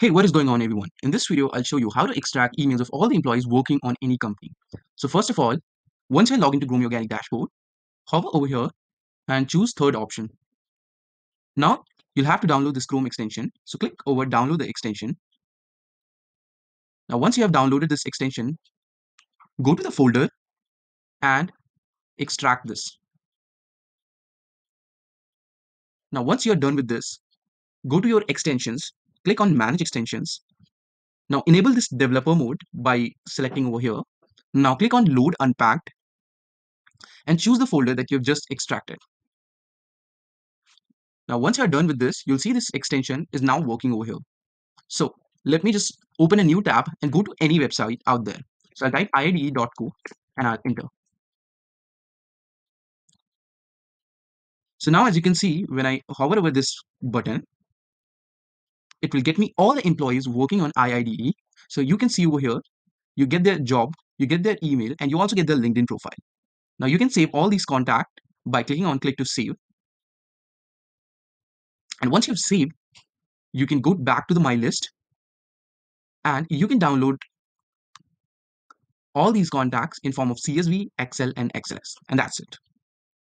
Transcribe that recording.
Hey, what is going on everyone? In this video, I'll show you how to extract emails of all the employees working on any company. So first of all, once you log into GrowMeOrganic Dashboard, hover over here and choose third option. Now, you'll have to download this Chrome extension. So click over download the extension. Now, once you have downloaded this extension, go to the folder and extract this. Now, once you're done with this, go to your extensions click on manage extensions. Now enable this developer mode by selecting over here. Now click on load unpacked and choose the folder that you've just extracted. Now once you're done with this, you'll see this extension is now working over here. So let me just open a new tab and go to any website out there. So I'll type iide.co and I'll enter. So now as you can see, when I hover over this button, it will get me all the employees working on IIDE. So you can see over here, you get their job, you get their email, and you also get their LinkedIn profile. Now you can save all these contact by clicking on click to save. And once you've saved, you can go back to the my list and you can download all these contacts in form of CSV, Excel, and XLS. And that's it.